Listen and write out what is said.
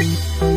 Bye.